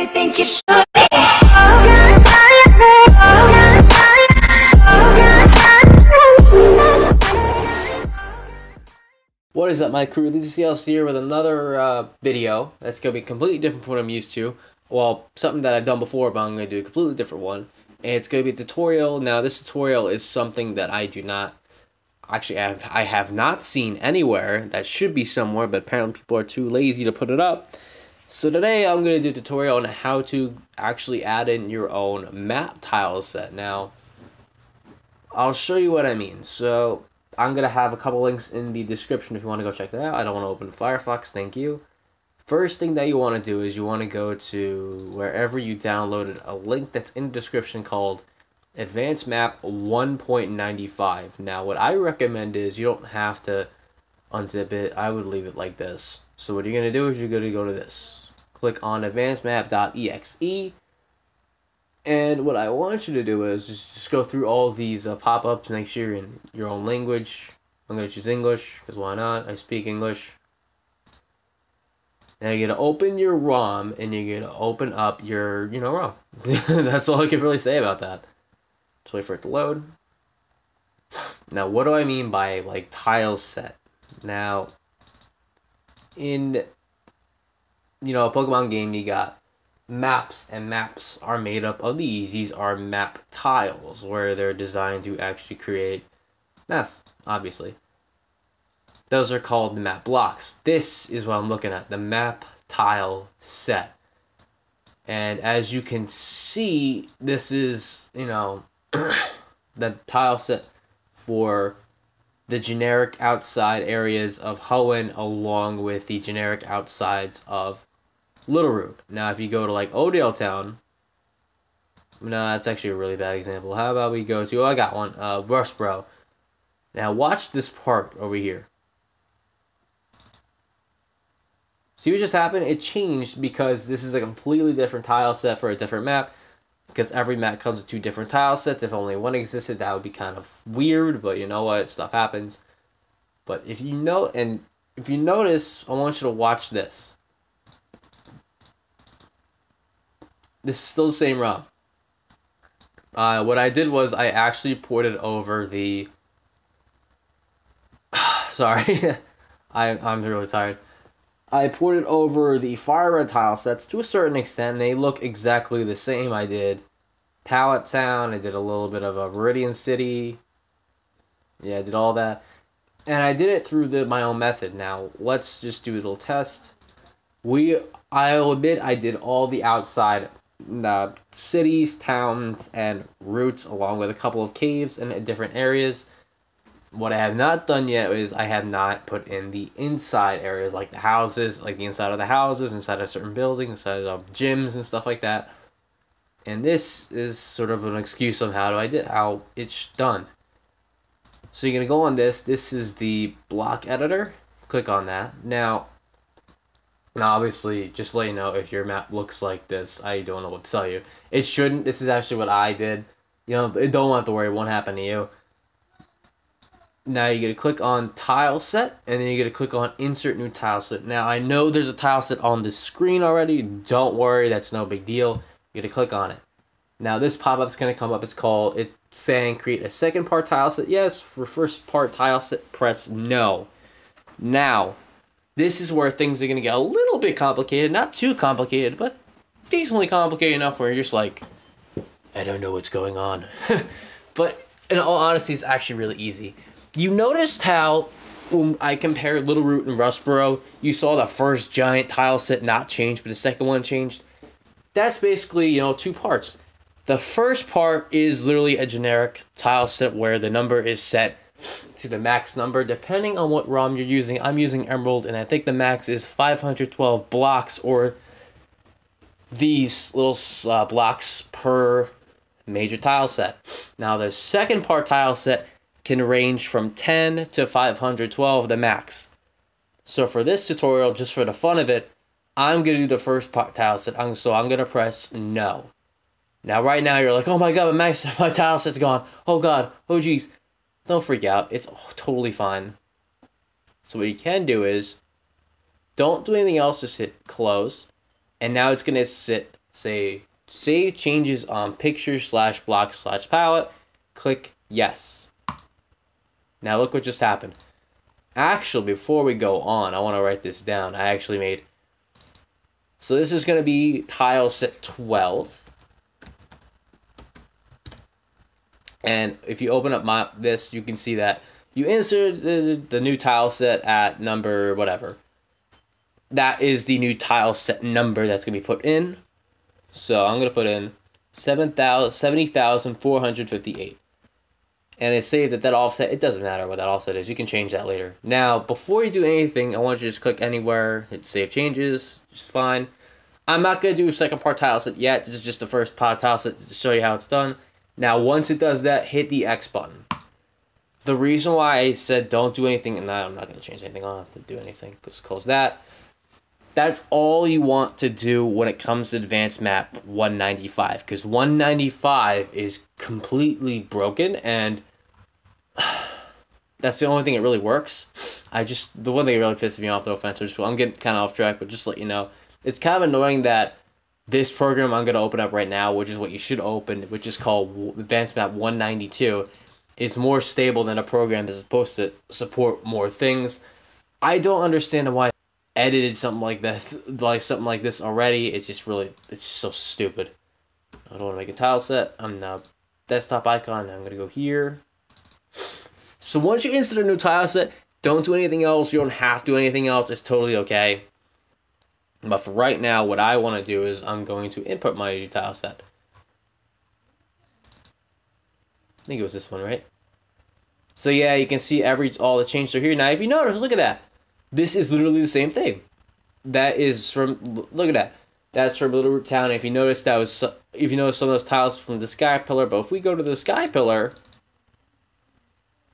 really think you should. What is up, my crew? This is CLC here with another uh, video that's going to be completely different from what I'm used to. Well, something that I've done before, but I'm going to do a completely different one. And it's going to be a tutorial. Now, this tutorial is something that I do not... Actually, I have, I have not seen anywhere. That should be somewhere, but apparently people are too lazy to put it up. So today, I'm going to do a tutorial on how to actually add in your own map tile set. Now, I'll show you what I mean. So, I'm going to have a couple links in the description if you want to go check that out. I don't want to open Firefox, thank you. First thing that you want to do is you want to go to wherever you downloaded a link that's in the description called Advanced Map 1.95. Now, what I recommend is you don't have to unzip it. I would leave it like this. So what you're going to do is you're going to go to this. Click on advancedmap.exe and what I want you to do is just, just go through all these uh, pop-ups, make sure you're in your own language. I'm going to choose English, because why not? I speak English. Now you're going to open your ROM, and you're going to open up your, you know, ROM. That's all I can really say about that. Just wait for it to load. Now, what do I mean by, like, tile set? Now, in, you know, a Pokemon game, you got maps and maps are made up of these. These are map tiles where they're designed to actually create maps obviously. Those are called map blocks. This is what i'm looking at the map tile set. And as you can see this is you know the tile set for the generic outside areas of Hoenn along with the generic outsides of Littleroot. Now, if you go to like Oldale Town, no, that's actually a really bad example. How about we go to, oh, I got one, uh, Rustboro. Now, watch this part over here. See what just happened? It changed because this is a completely different tile set for a different map. Because every map comes with two different tile sets. If only one existed, that would be kind of weird. But you know what? Stuff happens. But if you know, and if you notice, I want you to watch this. this is still the same ROM. Uh, what I did was I actually ported over the. Sorry, I I'm really tired. I ported over the fire red tile sets to a certain extent. They look exactly the same. I did Pallet Town. I did a little bit of a Viridian City. Yeah, I did all that, and I did it through the my own method. Now let's just do a little test. We I'll admit I did all the outside uh, cities, towns, and routes, along with a couple of caves in different areas. What I have not done yet is I have not put in the inside areas, like the houses, like the inside of the houses, inside of certain buildings, inside of gyms and stuff like that. And this is sort of an excuse of how do I did how it's done. So you're gonna go on this. This is the block editor. Click on that. Now now, obviously, just let you know if your map looks like this, I don't know what to tell you. It shouldn't. This is actually what I did. You know, don't have to worry. It won't happen to you. Now you're going to click on tile set, and then you're going to click on insert new tile set. Now, I know there's a tile set on the screen already. Don't worry. That's no big deal. You're going to click on it. Now, this pop-up is going to come up. It's called, it's saying create a second part tile set. Yes, for first part tile set, press no. Now, this is where things are going to get a little bit complicated. Not too complicated, but decently complicated enough where you're just like, I don't know what's going on. but in all honesty, it's actually really easy. You noticed how when I compared Littleroot and Rustboro, you saw the first giant tile set not change, but the second one changed. That's basically, you know, two parts. The first part is literally a generic tile set where the number is set to the max number depending on what ROM you're using. I'm using Emerald and I think the max is 512 blocks or these little uh, blocks per major tile set. Now the second part tile set can range from 10 to 512 the max. So for this tutorial, just for the fun of it, I'm going to do the first tile set. So I'm going to press no. Now right now you're like, oh my god, my, my tile set's gone. Oh god, oh geez. Don't freak out. It's totally fine. So what you can do is don't do anything else. Just hit close. And now it's going to sit say save changes on picture slash block slash palette. Click yes. Now look what just happened. Actually, before we go on, I want to write this down. I actually made. So this is going to be tile set 12. And if you open up my this, you can see that you insert the, the new tile set at number whatever. That is the new tile set number that's going to be put in. So I'm going to put in 70,458. And it's saved at that offset. It doesn't matter what that offset is. You can change that later. Now, before you do anything, I want you to just click anywhere, hit save changes, just fine. I'm not going to do a second part tile set yet. This is just the first part tile set to show you how it's done. Now, once it does that, hit the X button. The reason why I said don't do anything, and I'm not going to change anything, I don't have to do anything, just close that. That's all you want to do when it comes to Advanced Map 195, because 195 is completely broken, and that's the only thing that really works. I just, the one thing that really pisses me off, though, offense, just, I'm getting kind of off track, but just let you know, it's kind of annoying that this program I'm going to open up right now, which is what you should open, which is called Advanced Map 192, is more stable than a program that's supposed to support more things. I don't understand why I edited something like that, like something like this already. It's just really, it's so stupid. I don't want to make a tile set. I'm now desktop icon. I'm gonna go here. So once you insert a new tile set, don't do anything else. You don't have to do anything else. It's totally okay. But for right now, what I want to do is I'm going to input my new tile set. I think it was this one, right? So yeah, you can see every all the changes are here. Now, if you notice, look at that. This is literally the same thing. That is from look at that. That's from Littleroot Town. If you notice, that was if you notice some of those tiles from the Sky Pillar. But if we go to the Sky Pillar,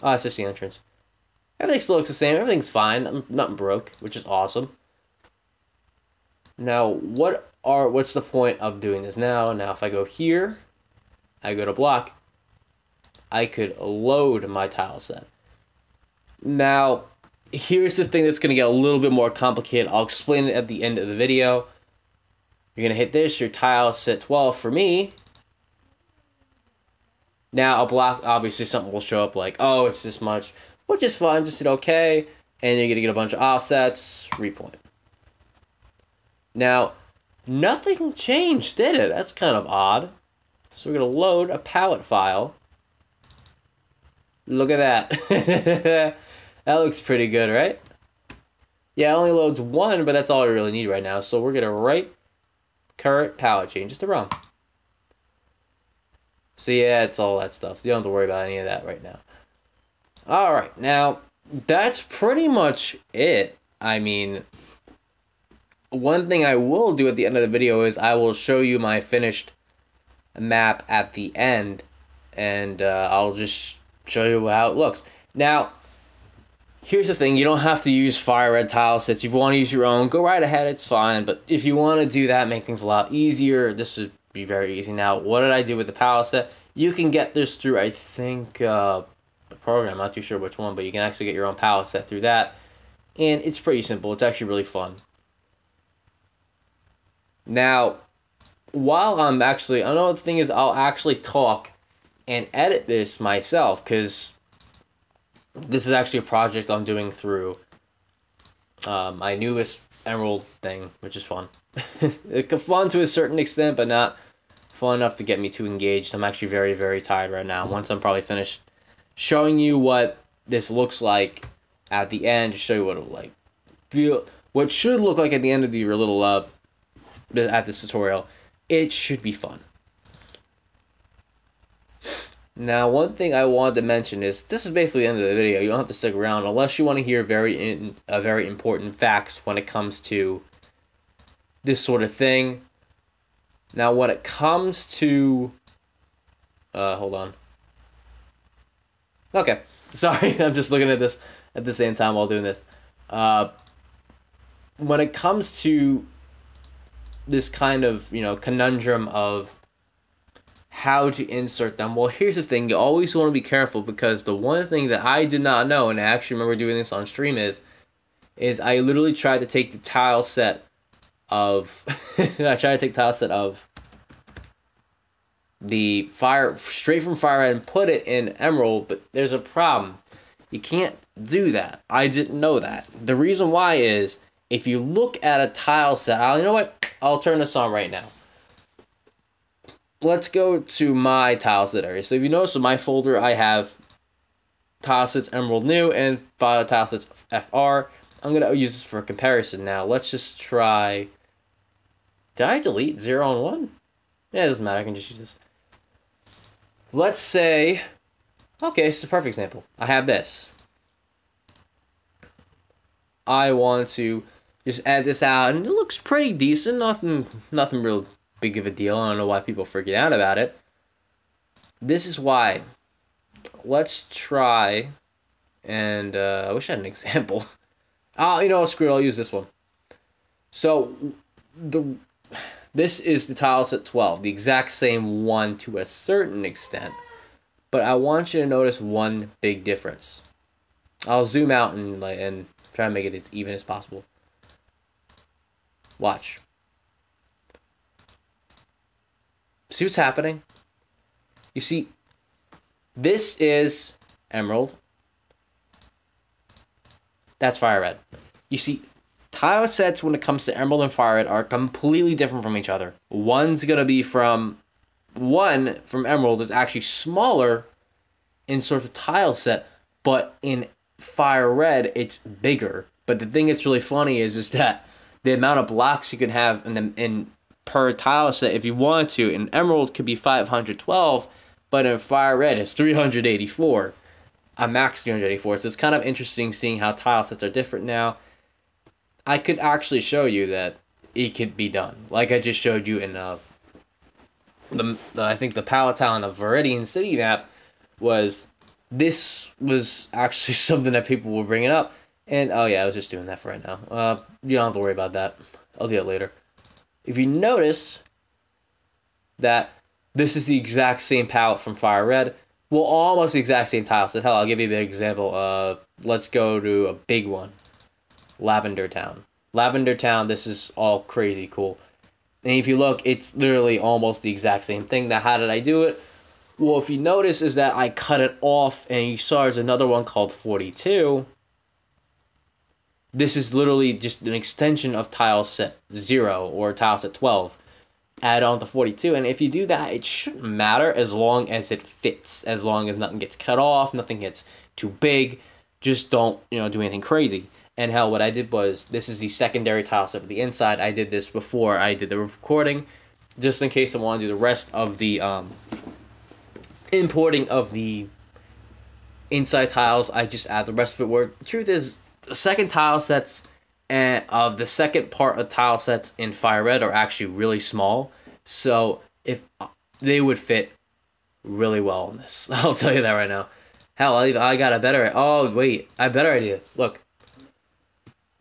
oh, it's just the entrance. Everything still looks the same. Everything's fine. Nothing broke, which is awesome. Now, what are what's the point of doing this now? Now, if I go here, I go to block, I could load my tile set. Now, here's the thing that's going to get a little bit more complicated. I'll explain it at the end of the video. You're going to hit this, your tile set 12 for me. Now, a block, obviously something will show up like, oh, it's this much, which is fine. Just hit OK, and you're to get a bunch of offsets, repoint. Now, nothing changed, did it? That's kind of odd. So we're to load a palette file. Look at that. that looks pretty good, right? Yeah, it only loads one, but that's all we really need right now. So we're to write current palette changes to ROM. So yeah, it's all that stuff. You don't have to worry about any of that right now. Alright, now, that's pretty much it. I mean, one thing I will do at the end of the video is I will show you my finished map at the end. And uh, I'll just show you how it looks. Now, here's the thing. You don't have to use fire red tile sets. If you want to use your own, go right ahead. It's fine. But if you want to do that, make things a lot easier, this would be very easy. Now, what did I do with the palette set? You can get this through, I think, uh, the program. I'm not too sure which one, but you can actually get your own palette set through that. And it's pretty simple. It's actually really fun. Now, while I'm actually, another thing is I'll actually talk and edit this myself because this is actually a project I'm doing through um, my newest Emerald thing, which is fun. fun to a certain extent, but not fun enough to get me too engaged. I'm actually very, very tired right now. Once I'm probably finished showing you what this looks like at the end, to show you what it'll like feel, what should look like at the end of your little uh, at this tutorial, it should be fun. Now, one thing I wanted to mention is this is basically the end of the video. You don't have to stick around unless you want to hear very in, uh, very important facts when it comes to this sort of thing. Now, when it comes to, uh, hold on. Okay, sorry, I'm just looking at this at the same time while doing this. Uh, when it comes to this kind of you know conundrum of how to insert them. Well, here's the thing. You always want to be careful because the one thing that I did not know, and I actually remember doing this on stream, is, is I literally tried to take the tile set of I tried to take tile set of the fire straight from fire and put it in emerald, but there's a problem. You can't do that. I didn't know that. The reason why is if you look at a tile set, I'll, you know what? I'll turn this on right now. Let's go to my tile set area. So if you notice in my folder, I have tile sets emerald new and file tile sets FR. I'm going to use this for comparison now. Let's just try. Did I delete 0 and 1? Yeah, it doesn't matter. I can just use this. Let's say, okay, it's a perfect example. I have this. I want to just add this out, and it looks pretty decent. Nothing, nothing real big of a deal. I don't know why people freaking out about it. This is why. Let's try, and uh, I wish I had an example. Oh, you know, screw it, I'll use this one. So, the this is the tile set 12, the exact same one to a certain extent. But I want you to notice one big difference. I'll zoom out and like and try to make it as even as possible. Watch. See what's happening? You see, this is emerald. That's fire red. You see, tile sets when it comes to emerald and fire red are completely different from each other. One's gonna be from one from emerald is actually smaller in sort of tile set, but in fire red it's bigger. But the thing that's really funny is is that the amount of blocks you can have in the in per tile set if you wanted to in emerald could be 512 but in fire red it's 384 a max 384 so it's kind of interesting seeing how tile sets are different now i could actually show you that it could be done. Like i just showed you in uh, the, the i think the palette tile in a viridian city map was this was actually something that people were bringing up. And oh yeah i was just doing that for right now. Uh you don't have to worry about that. I'll do it later. If you notice that this is the exact same palette from Fire Red, well, almost the exact same tile set. Hell, I'll give you a big example. Uh, let's go to a big one, Lavender Town. Lavender Town. This is all crazy cool. And if you look, it's literally almost the exact same thing. Now, how did I do it? Well, if you notice, is that I cut it off, and you saw there's another one called 42 this is literally just an extension of tile set 0 or tile set 12 add on to 42 and if you do that it shouldn't matter as long as it fits as long as nothing gets cut off nothing gets too big just don't you know do anything crazy and hell what i did was this is the secondary tile set for the inside i did this before i did the recording just in case i want to do the rest of the um, importing of the inside tiles i just add the rest of it where the truth is the second tile sets and of the second part of tile sets in Fire Red are actually really small. So if they would fit really well in this, I'll tell you that right now. Hell, I got a better. Oh wait, I better idea. Look.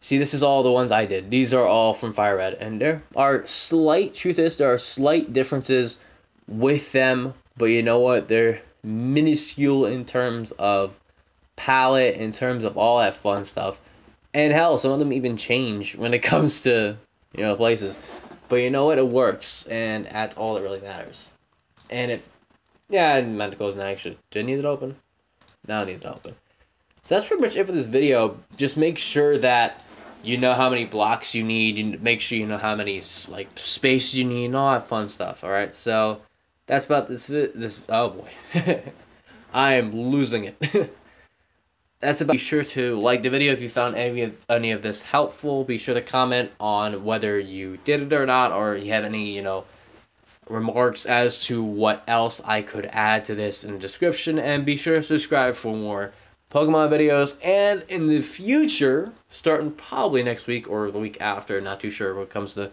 See, this is all the ones I did. These are all from Fire Red, and there are slight. Truth is, there are slight differences with them, but you know what? They're minuscule in terms of palette, in terms of all that fun stuff. And hell, some of them even change when it comes to, you know, places. But you know what? It works, and that's all that really matters. And if, yeah, I meant to close now actually. Did I need it open? Now I need it open. So that's pretty much it for this video. Just make sure that you know how many blocks you need. You make sure you know how many like space you need and all that fun stuff. All right. So that's about this. This. Oh boy, I am losing it. that's about. Be sure to like the video if you found any of any of this helpful. Be sure to comment on whether you did it or not, or you have any you know remarks as to what else I could add to this in the description. And be sure to subscribe for more Pokemon videos. And in the future, starting probably next week or the week after, not too sure when it comes to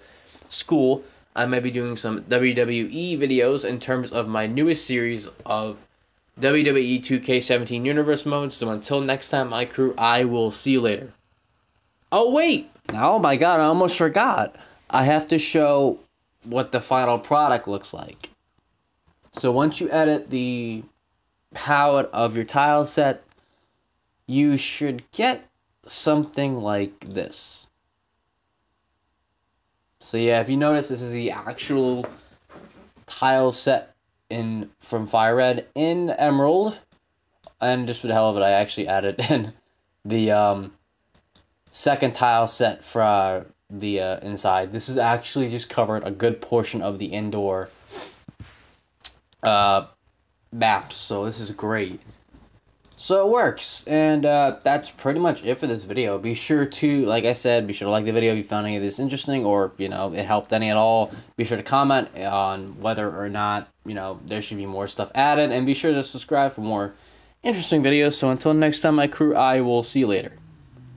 school, I might be doing some WWE videos in terms of my newest series of WWE 2K17 Universe mode. So until next time, my crew, I will see you later. Oh, wait! Oh my god, I almost forgot. I have to show what the final product looks like. So once you edit the palette of your tile set, you should get something like this. So yeah, if you notice, this is the actual tile set in from Fire Red in Emerald, and just for the hell of it, I actually added in the um, second tile set for the uh, inside. This is actually just covered a good portion of the indoor uh, maps, so this is great. So it works, and uh, that's pretty much it for this video. Be sure to, like I said, be sure to like the video if you found any of this interesting or, you know, it helped any at all. Be sure to comment on whether or not, you know, there should be more stuff added, and be sure to subscribe for more interesting videos. So until next time, my crew, I will see you later.